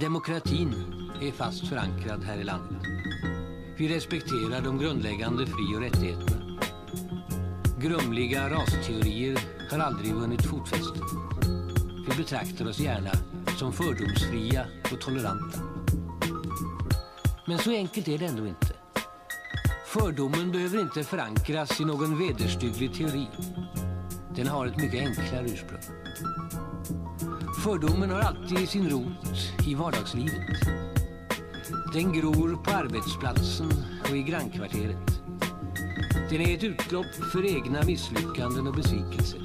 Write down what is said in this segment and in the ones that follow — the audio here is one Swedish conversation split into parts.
Demokratin är fast förankrad här i landet. Vi respekterar de grundläggande fri- och rättigheterna. Grumliga rasteorier har aldrig vunnit fotfäste. Vi betraktar oss gärna som fördomsfria och toleranta. Men så enkelt är det ändå inte. Fördomen behöver inte förankras i någon vederstygglig teori. Den har ett mycket enklare ursprung. Fördomen har alltid sin rot i vardagslivet. Den gror på arbetsplatsen och i grannkvarteret. Den är ett utlopp för egna misslyckanden och besvikelser.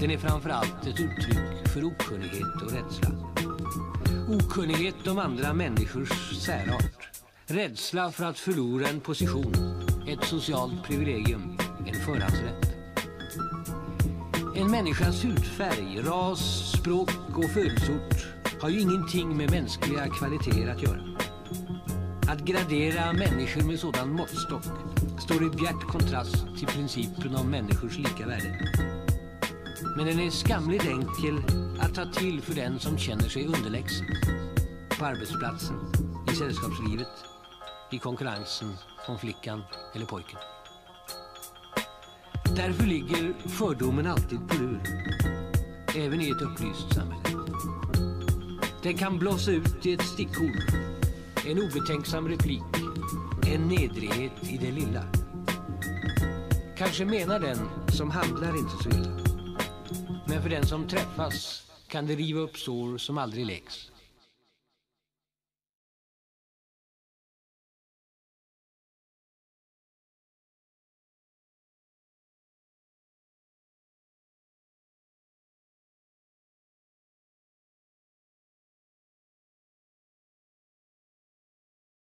Den är framförallt ett uttryck för okunnighet och rädsla. Okunnighet om andra människors särart. Rädsla för att förlora en position, ett socialt privilegium, en förhandsrätt. En människas hudfärg, ras, språk och födelseort har ju ingenting med mänskliga kvaliteter att göra. Att gradera människor med sådan måttstock står i bjärt kontrast till principen om människors lika värde. Men den är skamligt enkel att ta till för den som känner sig underlägsen. På arbetsplatsen, i sällskapslivet, i konkurrensen om flickan eller pojken. Därför ligger fördomen alltid på lur. Även i ett upplyst samhälle. Den kan blossa ut i ett stickord. En obetänksam replik. En nedrighet i det lilla. Kanske menar den som handlar inte så illa. Men för den som träffas kan det riva upp sår som aldrig läks.